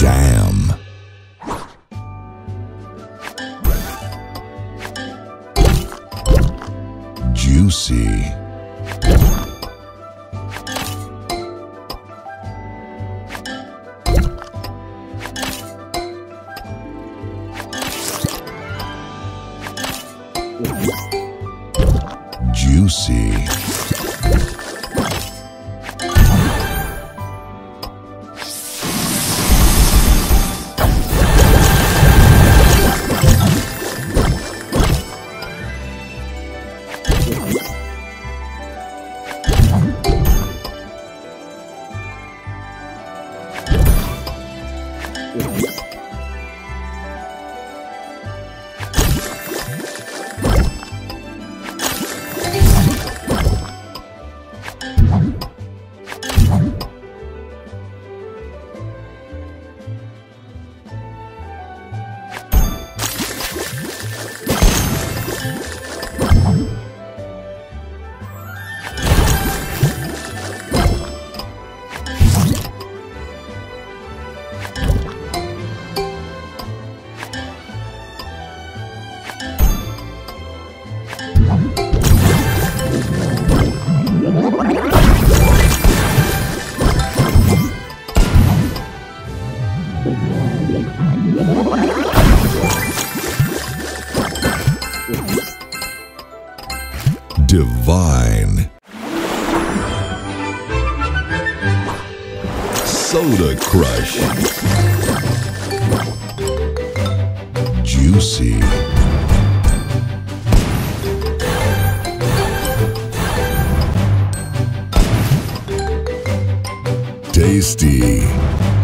Jam. Juicy. Juicy. Thank. Divine. Soda Crush. Juicy. Tasty.